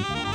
from uh,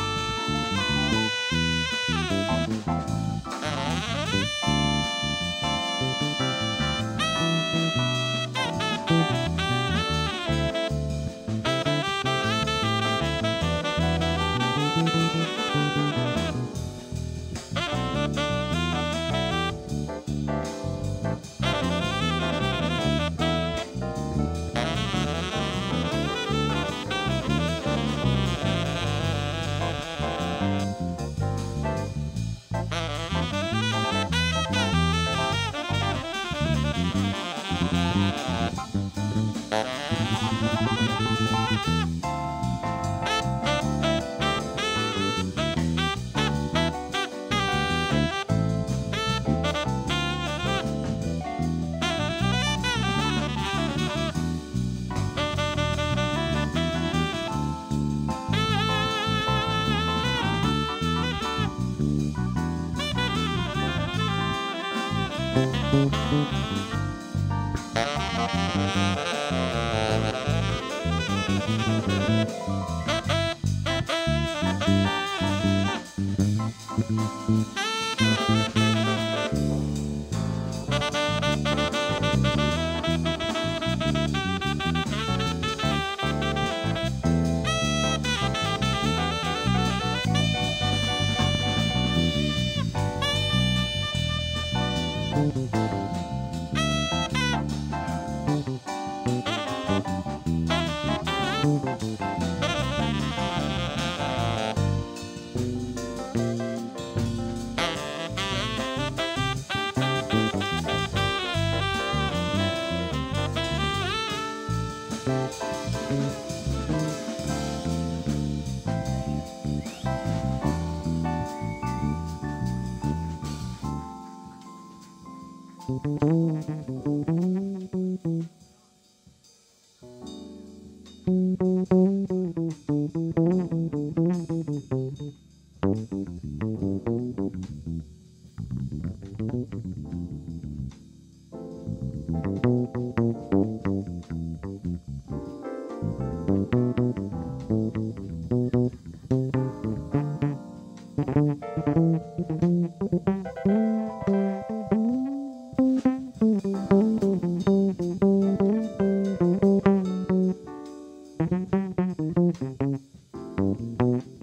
the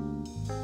Música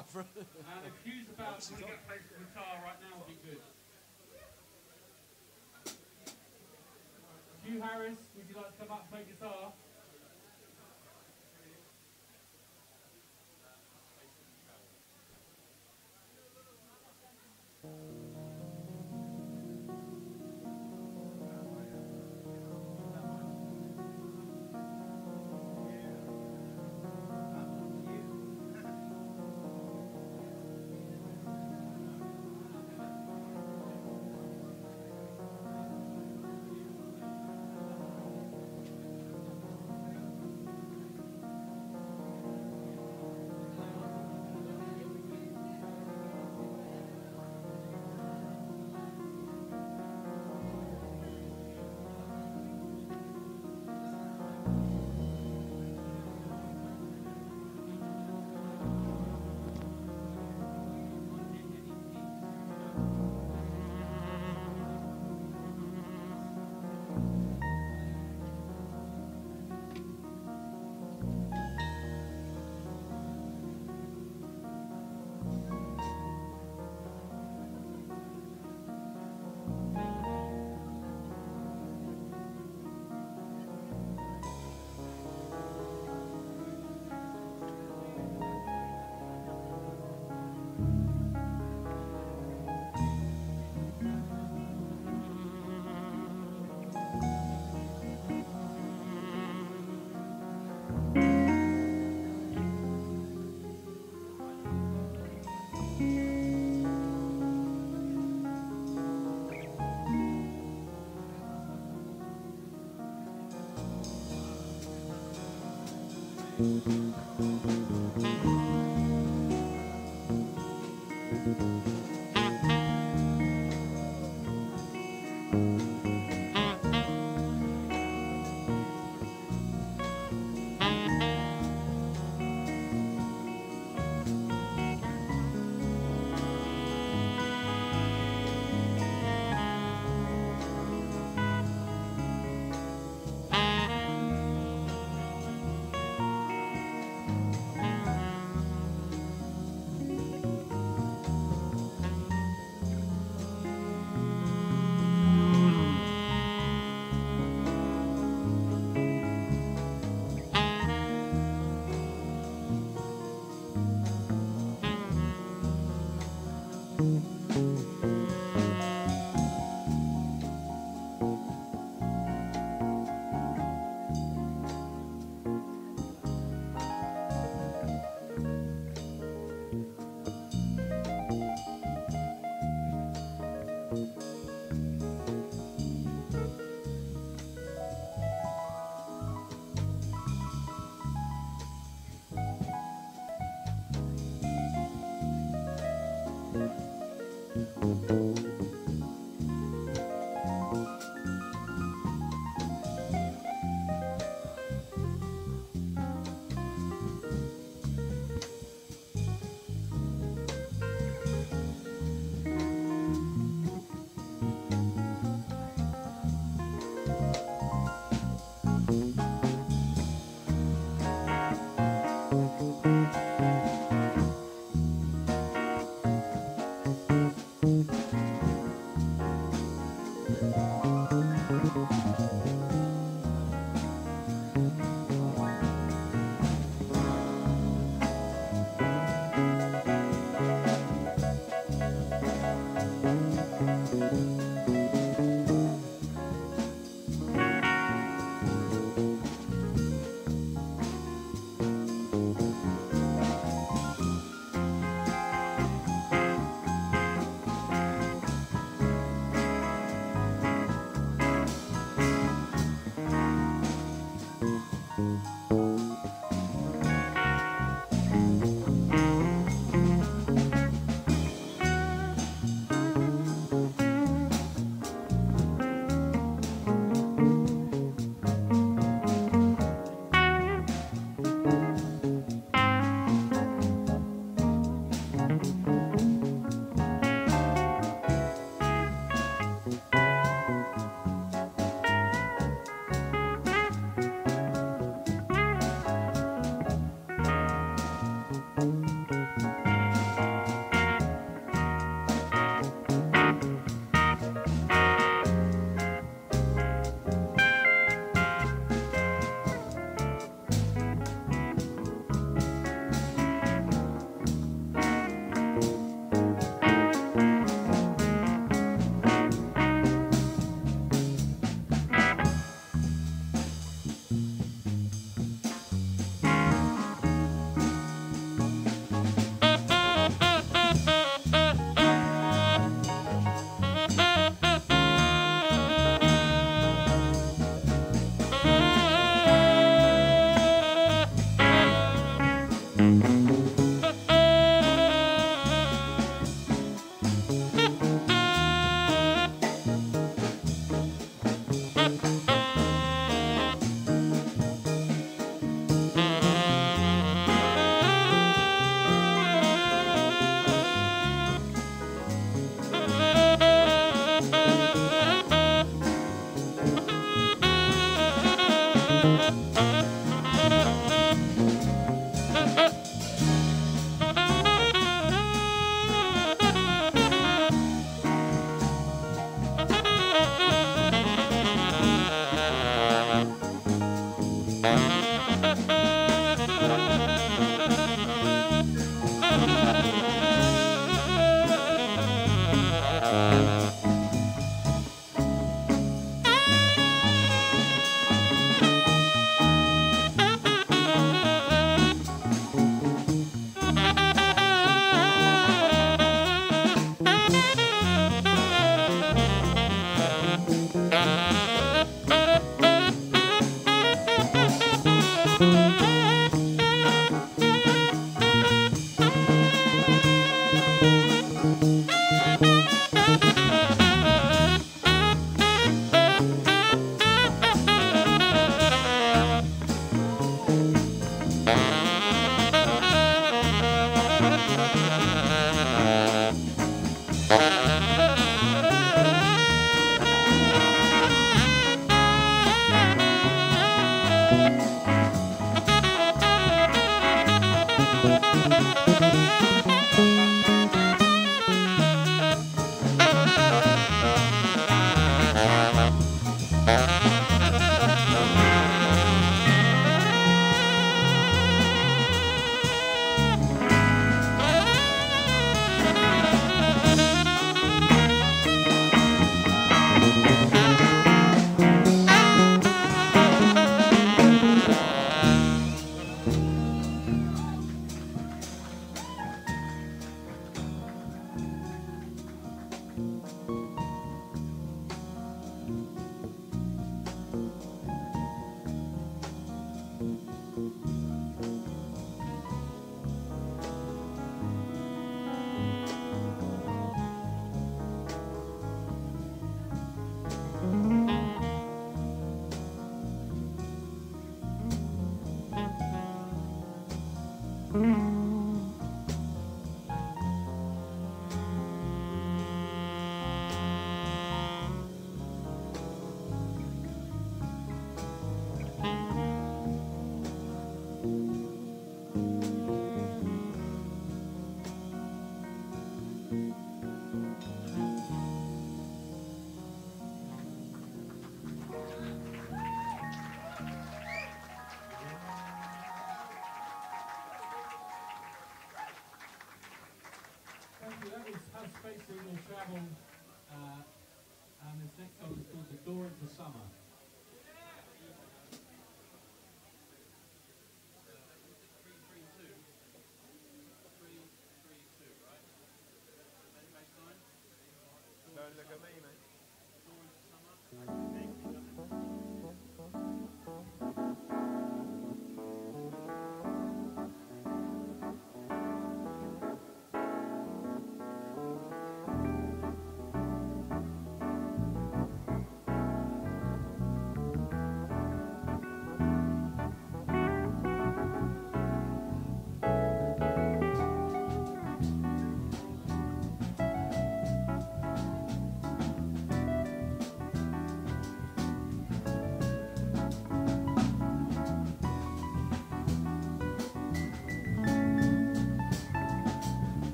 Oh, for- And if Hugh's about to get played the guitar right now, would be good. Hugh Harris, would you like to come up and play guitar?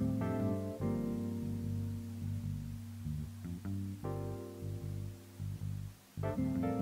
thank you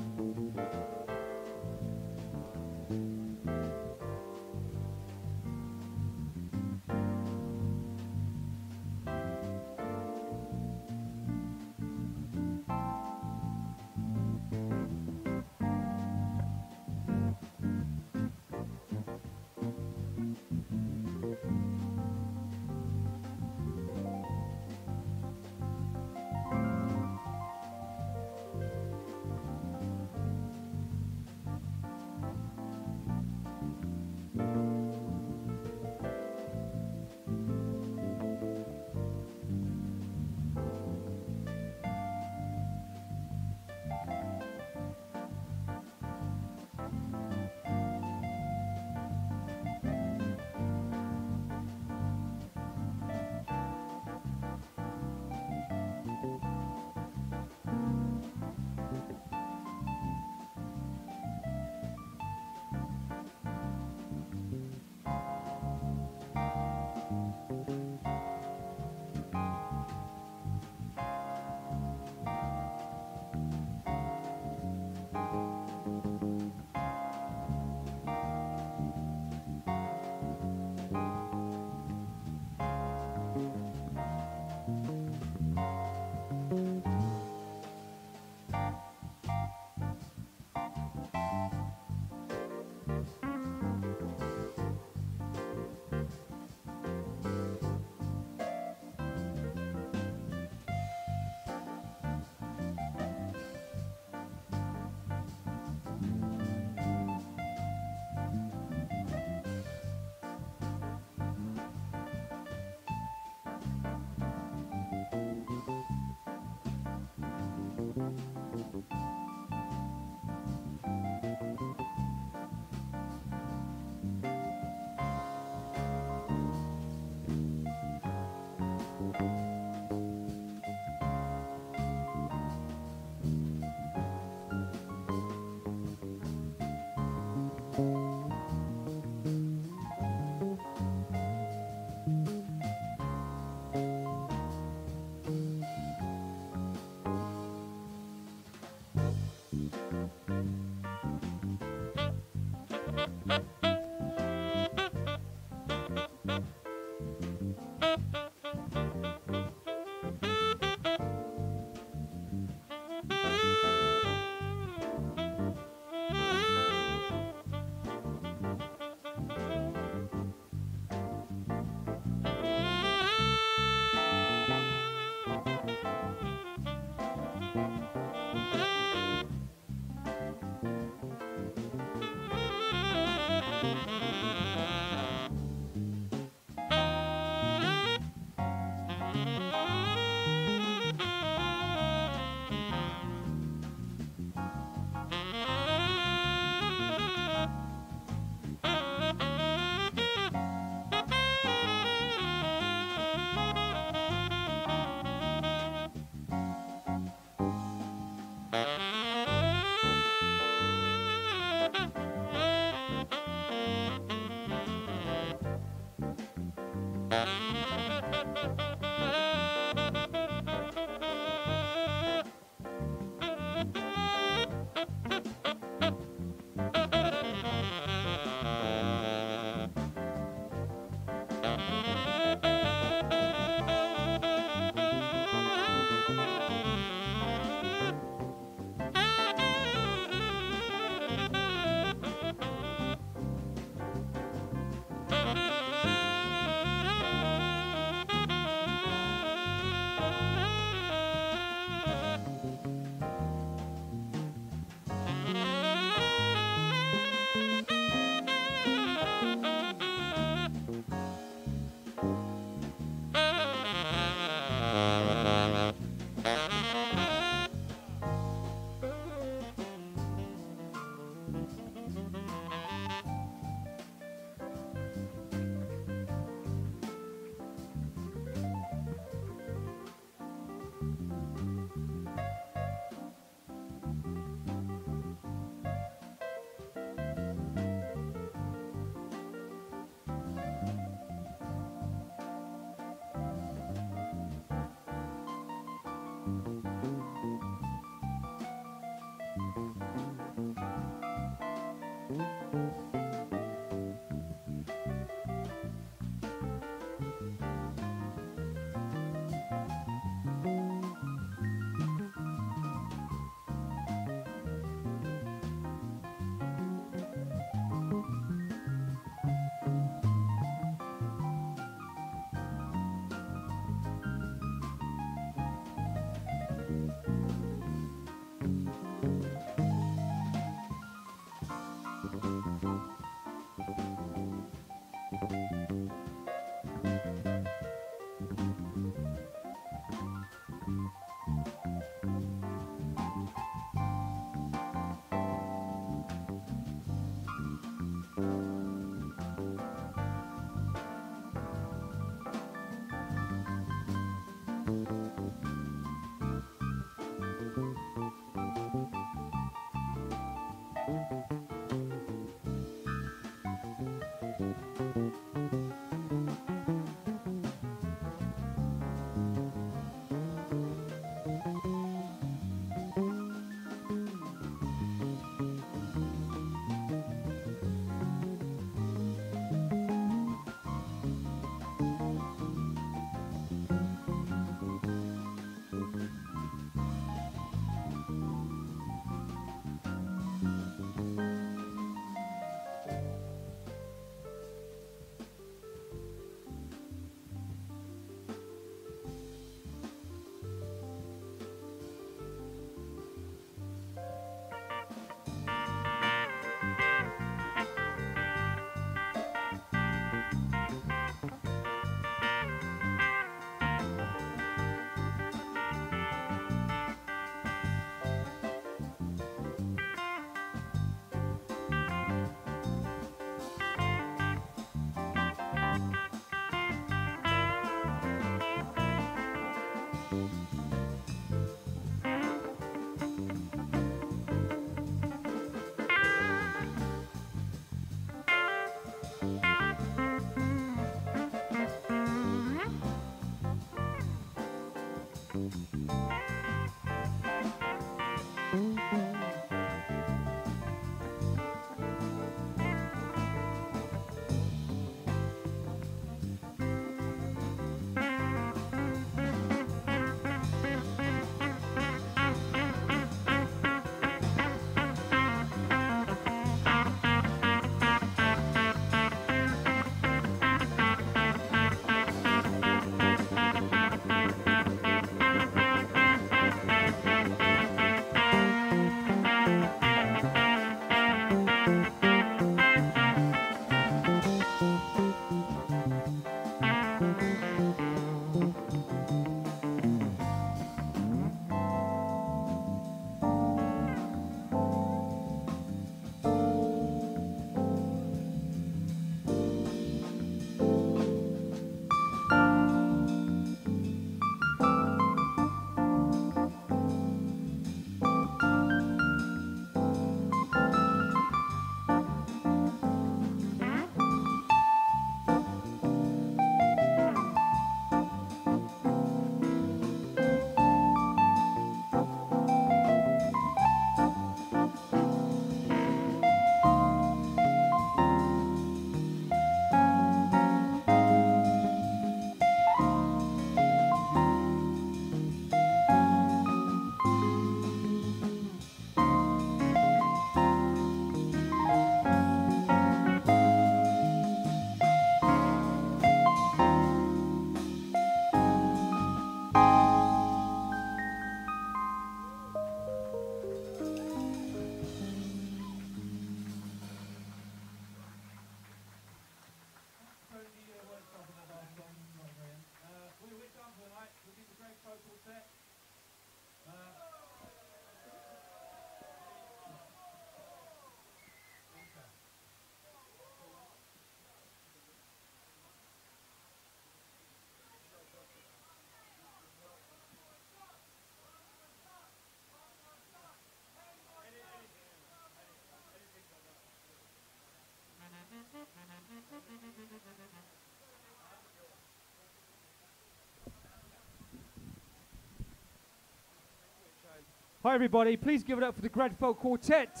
Hi, everybody. Please give it up for the Greg Foat Quartet.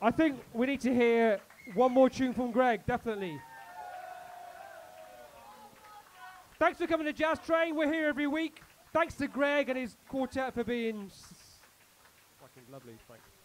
I think we need to hear one more tune from Greg, definitely. Thanks for coming to Jazztrain. We're here every week. Thanks to Greg and his quartet for being fucking lovely. Thanks.